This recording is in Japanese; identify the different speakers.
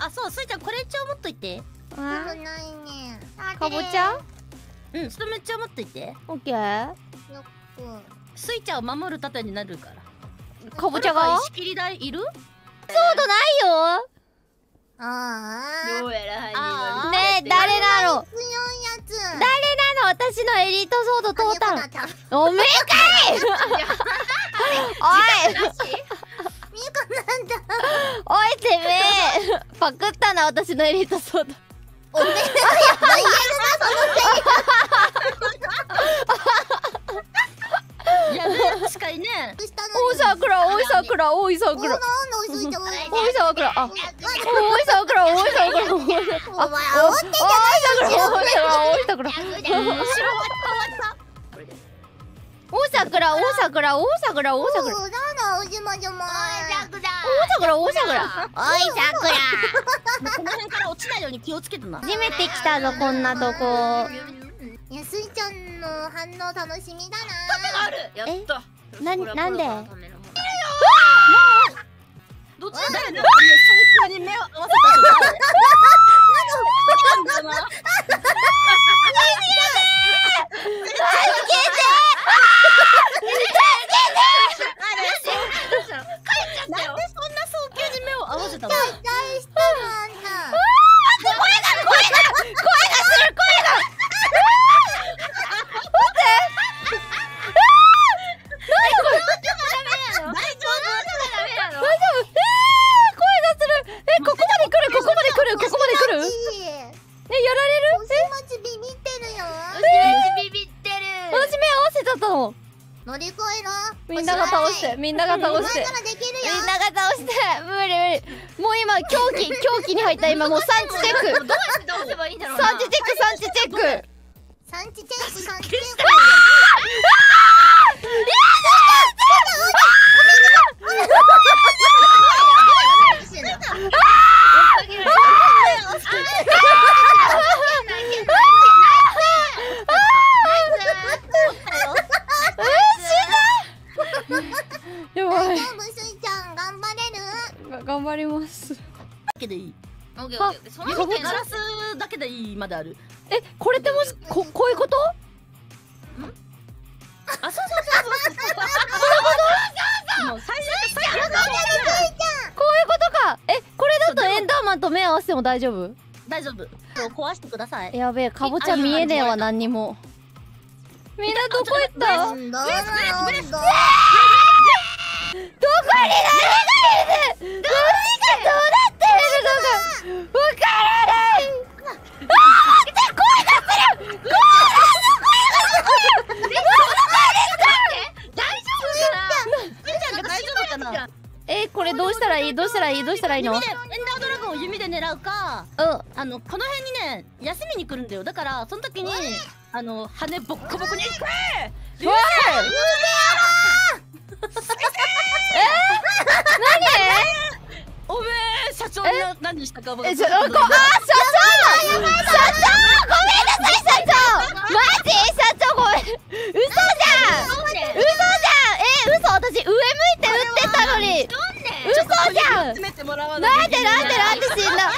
Speaker 1: あそうスイちゃんこれ一応持っといて。
Speaker 2: あ
Speaker 3: ないね。
Speaker 2: かぼちゃ？
Speaker 1: うんそれめっちゃ持っといて。
Speaker 2: オッケー。
Speaker 1: スイちゃんを守る盾になるから。
Speaker 2: かぼちゃが？
Speaker 1: 仕切り台いる？
Speaker 2: そうとないよ。
Speaker 3: ああ
Speaker 4: どうやら犯人
Speaker 2: ねえ誰なの？
Speaker 3: 強いやつ。
Speaker 2: 誰なの？私のエリートソード通ったの。おめえかい。おい
Speaker 3: ミコなんだ
Speaker 2: おいてめえパクったな私のエリートソード。
Speaker 3: おめえやっぱ言え
Speaker 1: やべえ確かにね
Speaker 2: おいさくらおいさくらおいさくらおいさくらあおいさくらおいさくらおいさくら
Speaker 3: お前煽ってんじゃない
Speaker 2: おいさくらおいさくらおいさくらおいさくらおいさくらおいさくら
Speaker 3: そうだなおじまじま
Speaker 4: 逆だ
Speaker 2: おいさくらおいさくらおいさくら
Speaker 1: この辺から落ちないように気をつけてな。
Speaker 2: 初めて来たぞこんなとこ。
Speaker 3: いやスイちゃんの反応楽しみだな。
Speaker 4: ある。やった。
Speaker 2: ななんで？
Speaker 1: どっち誰だ？よねそこに目を合わせた
Speaker 2: 私目合わせちゃったの？
Speaker 3: 乗り越えろ。
Speaker 2: みんなが倒してみんなが倒して。みんなが倒して。無理無理。もう今狂気狂気に入った。今もう産地チェック。
Speaker 4: どうやって倒せばいいんだろうな。
Speaker 2: 産地チェック産地チェック。
Speaker 3: 産地チェック産地チェック
Speaker 2: やばい
Speaker 3: 大丈夫スイちゃん頑張れる
Speaker 2: 頑張ります。
Speaker 1: だけでいい。
Speaker 4: オッケーオッケーオッケー。その時点
Speaker 1: ガラスだけでいいまである。
Speaker 2: えこれってもしここういうこと？
Speaker 1: あそうそうそうそう。そうもう最初最初
Speaker 2: こういうことか。えこれだとエンダーマンと目合わせても大丈夫？
Speaker 1: 大丈夫。壊してください。
Speaker 2: やべえかぼちゃ見えねえわ何にも。みんなどこ行った？どこに
Speaker 3: どうなのどう
Speaker 2: したらいい？どうしたらいいの？
Speaker 1: エンダードラゴンを弓で狙うかあのこの辺にね休みに来るんだよ。だからその時にあの羽ボッコボコに。食え
Speaker 2: うわ
Speaker 1: おめえ社長に何したか？
Speaker 2: えちょこあ社長社長ごめんなさい社長マジ社長ごめん嘘じゃん嘘じゃんえ嘘私上向いて撃ってたのに嘘
Speaker 1: 集めてもらわ
Speaker 2: なんでなんでなんで死んだ